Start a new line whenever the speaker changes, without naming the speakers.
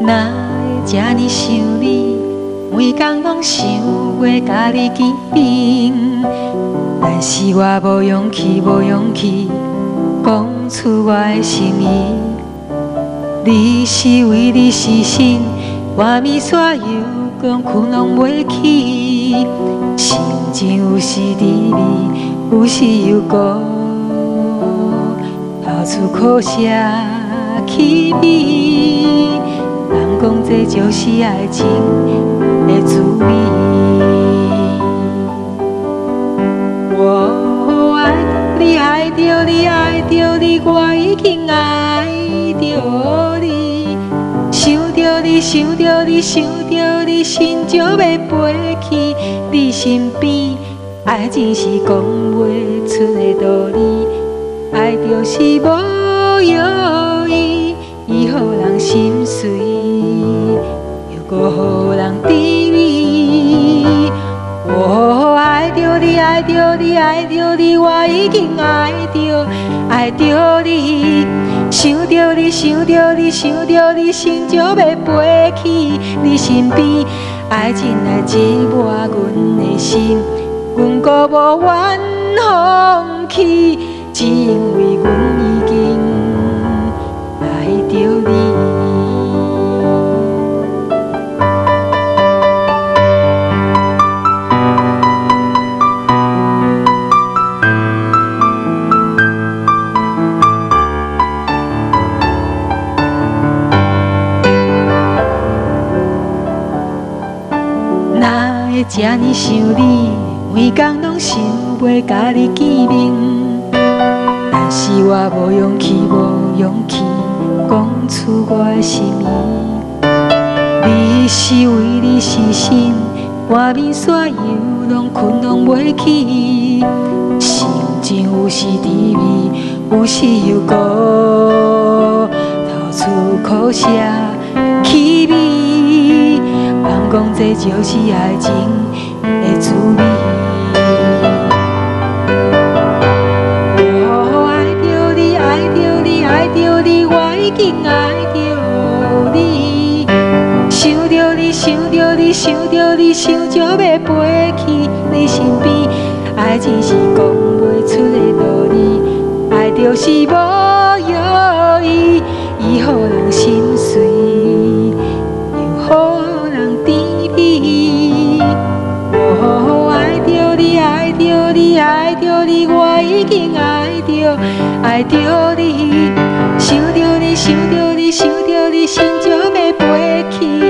哪会这呢想你？每天拢想过甲你见面，但是我无勇气，无勇气讲出我的心意。你是为你死心，外面煞又讲困拢袂起，心情有时甜蜜，有时又苦，到处苦涩气味。讲这就是爱情的滋味。我爱你，爱着你，爱着你，我已经爱着你。想着你，想着你，想着你，心就要飞去你身边。爱情是讲袂出的道理，爱就是无犹豫，伊予人心碎，搁予人滋味。我爱着你，爱着你，爱着你，我已经爱着爱着你。想着你，想着你，想着你，心就要飞去你身边。爱情来折磨阮的心，阮搁无愿放弃，只因为阮这呢想你？每天拢想要甲你见面，但是我无勇气，无勇气讲出我的心意。你是为你死心，外面煞又拢困拢袂起，心情有时甜蜜，有时又苦，到处苦涩就是爱情的滋味。我爱着你，爱着你，爱着你，我已经爱着你。想着你，想着你，想着你，心就要飞去你身边。爱情是讲袂出的道理，爱就是无犹豫，伊予人心碎，你，我已经爱着爱着你。想着你，想着你，想着你，心就要飞去